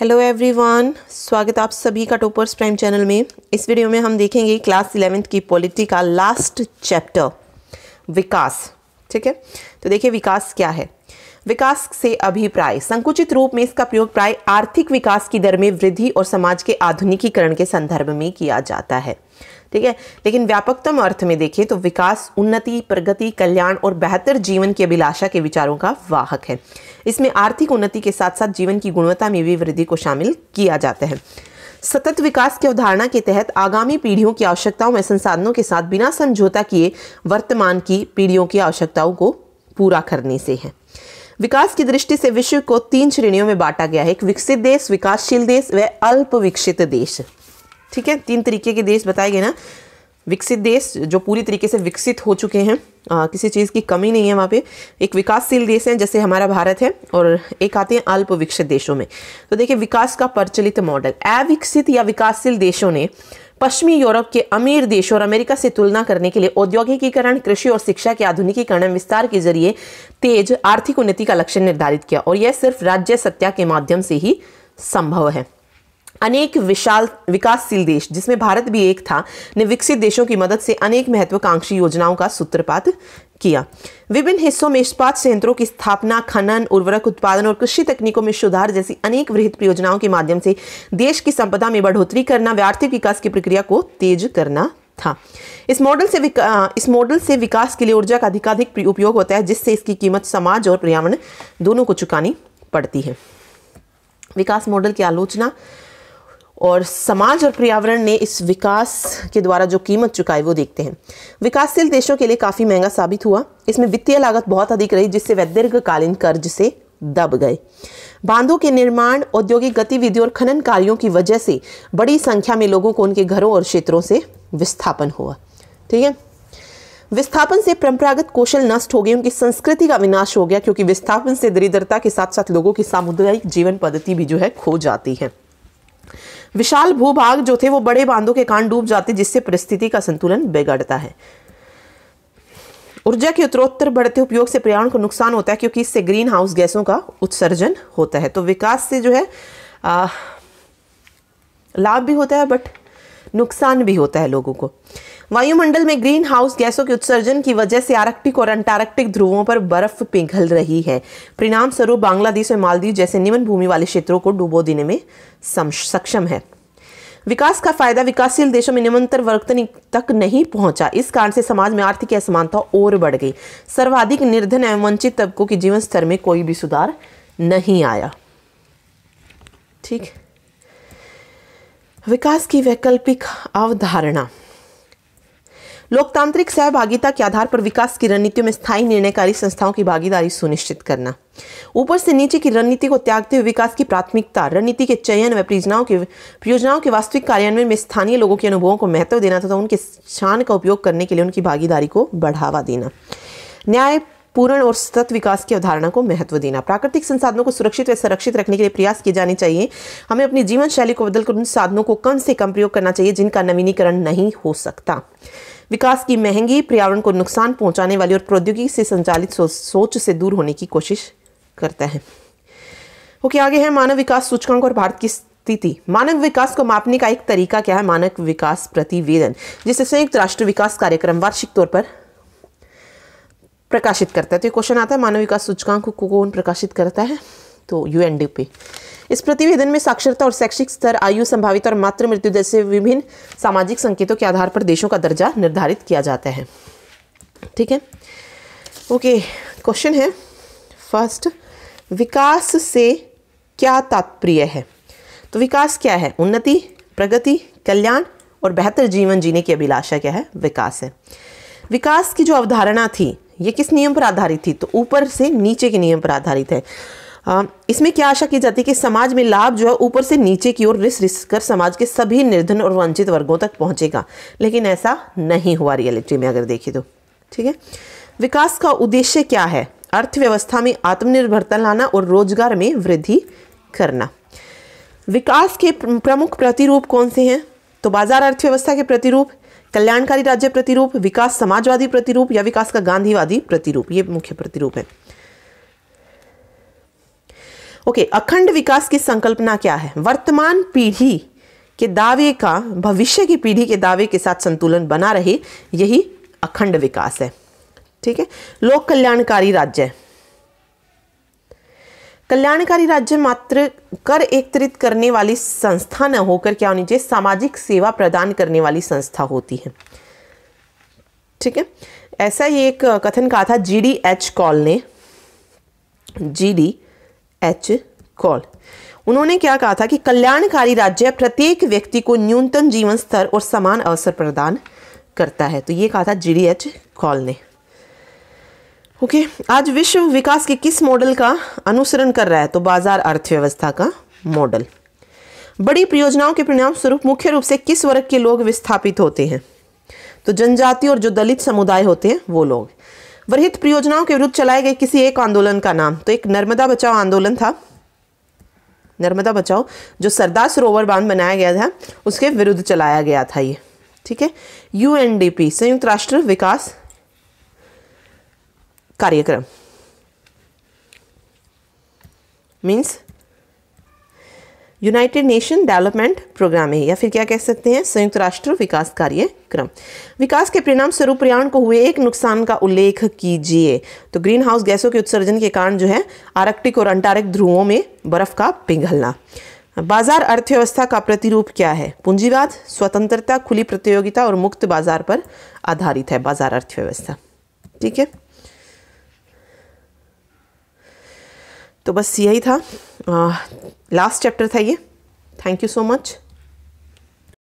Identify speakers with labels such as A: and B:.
A: Hello everyone स्वागत आप सभी का टोपर्स प्राइम चैनल में। इस वीडियो में हम देखेंगे क्लास इलेवेंथ की पॉलिटी का लास्ट चैप्टर विकास। ठीक है? तो देखिए विकास क्या है। विकास से अभिप्राय। संकुचित रूप में इसका प्रयोग प्राय आर्थिक विकास की दर में वृद्धि और समाज के आधुनिकीकरण के संदर्भ में किया जाता है। ठीक है? लेकिन व्यापकतम अर्थ में देखें तो विकास, उन्नति, प्रगति, कल्याण और बेहतर जीवन की अभिलाषा के विचारों का वाहक है। इसमें आर्थिक उन्नति के साथ साथ जीवन की गुणवत्ता में भी वृद्धि को शामिल किया जाता है। सतत विकास की अवधारणा के तहत आगामी पीढ़ियों की आवश्यकताओं में संसाधनों के साथ बिना समझौता किए वर्तमान की पीढ़ियों की आवश्यकताओं को पूरा करने से है। विकास की दृष्टि से विश्व को तीन श्रेणियों में बांटा गया है। एक विकसित देश विकासशील देश व अल्प विकसित देश। ठीक है? तीन तरीके के देश बताए गए ना। विकसित देश जो पूरी तरीके से विकसित हो चुके हैं आ, किसी चीज़ की कमी नहीं है वहाँ पे। एक विकासशील देश है जैसे हमारा भारत है और एक आते हैं अल्प विकसित देशों में। तो देखिए विकास का प्रचलित मॉडल अविकसित या विकासशील देशों ने पश्चिमी यूरोप के अमीर देशों और अमेरिका से तुलना करने के लिए औद्योगिकीकरण, कृषि और शिक्षा के आधुनिकीकरण विस्तार के ज़रिए तेज आर्थिक उन्नति का लक्ष्य निर्धारित किया। और यह सिर्फ़ राज्य सत्या के माध्यम से ही संभव है। अनेक विशाल विकासशील देश, जिसमें भारत भी एक था, ने विकसित देशों की मदद से अनेक महत्वाकांक्षी योजनाओं का सूत्रपात किया। विभिन्न हिस्सों में इस्पात संयंत्रों की स्थापना, खनन, उर्वरक उत्पादन और कृषि तकनीकों में सुधार जैसी अनेक वृहद परियोजनाओं के माध्यम से देश की संपदा में बढ़ोतरी करना, व आर्थिक विकास की प्रक्रिया को तेज करना था। इस मॉडल से इस मॉडल से विकास के लिए ऊर्जा का अधिकाधिक उपयोग होता है, जिससे इसकी कीमत समाज और पर्यावरण दोनों को चुकानी पड़ती है। विकास मॉडल की आलोचना और समाज और पर्यावरण ने इस विकास के द्वारा जो कीमत चुकाई वो देखते हैं। विकासशील देशों के लिए काफ़ी महँगा साबित हुआ। इसमें वित्तीय लागत बहुत अधिक रही, जिससे वे दीर्घकालीन कर्ज से दब गए। बांधों के निर्माण, औद्योगिक गतिविधियों और खनन कार्यों की वजह से बड़ी संख्या में लोगों को उनके घरों और क्षेत्रों से विस्थापन हुआ। ठीक है? विस्थापन से परंपरागत कौशल नष्ट हो गए, उनकी संस्कृति का विनाश हो गया, क्योंकि विस्थापन से दरिद्रता के साथ साथ लोगों की सामुदायिक जीवन पद्धति भी जो है खो जाती है। विशाल भूभाग जो थे, वो बड़े बांधों के कारण डूब जाते, जिससे परिस्थिति का संतुलन बिगड़ता है। ऊर्जा के उत्तरोत्तर बढ़ते उपयोग से पर्यावरण को नुकसान होता है, क्योंकि इससे ग्रीन हाउस गैसों का उत्सर्जन होता है। तो विकास से जो है लाभ भी होता है, बट नुकसान भी होता है लोगों को। वायुमंडल में ग्रीन हाउस गैसों के उत्सर्जन की वजह से आर्कटिक और अंटार्कटिक ध्रुवों पर बर्फ़ पिघल रही है। परिणाम स्वरूप बांग्लादेश और मालदीव जैसे निम्न भूमि वाले क्षेत्रों को डुबो देने में सक्षम है। विकास का फ़ायदा विकासशील देशों में निमंत्रण वर्ग तक नहीं पहुँचा। इस कारण से समाज में आर्थिक असमानता और बढ़ गई। सर्वाधिक निर्धन एवं वंचित तबकों के जीवन स्तर में कोई भी सुधार नहीं आया। ठीक। विकास की वैकल्पिक अवधारणा। लोकतांत्रिक सहभागिता के आधार पर विकास की रणनीतियों में स्थायी निर्णयकारी संस्थाओं की भागीदारी सुनिश्चित करना। ऊपर से नीचे की रणनीति को त्यागते हुए विकास की प्राथमिकता, रणनीति के चयन व परियोजनाओं के परियोजनाओं के वास्तविक कार्यान्वयन में स्थानीय लोगों के अनुभवों को महत्व देना तथा उनके शान का उपयोग करने के लिए उनकी भागीदारी को बढ़ावा देना। न्याय, पूर्ण और सतत विकास की अवधारणा को महत्व देना। प्राकृतिक संसाधनों को सुरक्षित व संरक्षित रखने के लिए प्रयास किए जाने चाहिए। हमें अपनी जीवन शैली को बदलकर उन साधनों को कम से कम प्रयोग करना चाहिए जिनका नवीनीकरण नहीं हो सकता। विकास की महँगी पर्यावरण को नुकसान पहुँचाने वाली और प्रौद्योगिकी से संचालित सो, सोच से दूर होने की कोशिश करता है। ओके आगे है मानव विकास सूचकांक और भारत की स्थिति। मानव विकास को मापने का एक तरीका क्या है? मानव विकास प्रतिवेदन जिसे संयुक्त राष्ट्र विकास कार्यक्रम वार्षिक तौर पर प्रकाशित करता है। तो ये क्वेश्चन आता है मानव विकास सूचकांक को कौन प्रकाशित करता है? तो यूएनडीपी इस प्रतिवेदन में साक्षरता और शैक्षिक स्तर, आयु संभावित और मातृ मृत्यु जैसे विभिन्न सामाजिक संकेतों के आधार पर देशों का दर्जा निर्धारित किया जाता है। ठीक है? ओके, क्वेश्चन है। फ़र्स्ट, विकास से क्या तात्पर्य है? तो विकास क्या है? उन्नति, प्रगति, कल्याण और बेहतर जीवन जीने की अभिलाषा क्या है? विकास है। विकास की जो अवधारणा थी, ये किस नियम पर आधारित थी? तो ऊपर से नीचे के नियम पर आधारित है। इसमें क्या आशा की जाती है कि समाज में लाभ जो है ऊपर से नीचे की ओर रिस रिस कर समाज के सभी निर्धन और वंचित वर्गों तक पहुंचेगा। लेकिन ऐसा नहीं हुआ रियलिटी में, अगर देखें तो। ठीक है? विकास का उद्देश्य क्या है? अर्थव्यवस्था में आत्मनिर्भरता लाना और रोज़गार में वृद्धि करना। विकास के प्रमुख प्रतिरूप कौन से हैं? तो बाज़ार अर्थव्यवस्था के प्रतिरूप, कल्याणकारी राज्य प्रतिरूप, विकास समाजवादी प्रतिरूप या विकास का गांधीवादी प्रतिरूप, ये मुख्य प्रतिरूप है। ओके अखंड विकास की संकल्पना क्या है? वर्तमान पीढ़ी के दावे का, भविष्य की पीढ़ी के दावे के साथ संतुलन बना रहे, यही अखंड विकास है। ठीक है? लोक कल्याणकारी राज्य। कल्याणकारी राज्य मात्र कर एकत्रित करने वाली संस्था न होकर क्या होनी चाहिए? सामाजिक सेवा प्रदान करने वाली संस्था होती है। ठीक है? ऐसा ही एक कथन कहा था, जी डी एच कॉल ने। जी डी एच कॉल उन्होंने क्या कहा था कि कल्याणकारी राज्य प्रत्येक व्यक्ति को न्यूनतम जीवन स्तर और समान अवसर प्रदान करता है। तो ये कहा था जी डी एच कॉल ने। ओके आज विश्व विकास के किस मॉडल का अनुसरण कर रहा है? तो बाज़ार अर्थव्यवस्था का मॉडल बड़ी परियोजनाओं के परिणाम स्वरूप मुख्य रूप से किस वर्ग के लोग विस्थापित होते हैं? तो जनजाति और जो दलित समुदाय होते हैं, वो लोग। वरहित परियोजनाओं के विरुद्ध चलाए गए किसी एक आंदोलन का नाम। तो एक नर्मदा बचाओ आंदोलन था। नर्मदा बचाओ, जो सरदार सरोवर बाँध बनाया गया था, उसके विरुद्ध चलाया गया था ये। ठीक है? यूएनडीपी संयुक्त राष्ट्र विकास कार्यक्रम। Means United Nation Development Programme है, या फिर क्या कह सकते हैं? संयुक्त राष्ट्र विकास कार्यक्रम। विकास के परिणाम स्वरूप पर्यावरण को हुए एक नुकसान का उल्लेख कीजिए। तो ग्रीन हाउस गैसों के उत्सर्जन के कारण जो है, आर्कटिक और अंटार्कटिक ध्रुवों में बर्फ़ का पिघलना। बाज़ार अर्थव्यवस्था का प्रतिरूप क्या है? पूंजीवाद, स्वतंत्रता, खुली प्रतियोगिता और मुक्त बाज़ार पर आधारित है बाज़ार अर्थव्यवस्था। ठीक है? तो बस यही था। लास्ट चैप्टर था ये। Thank you so much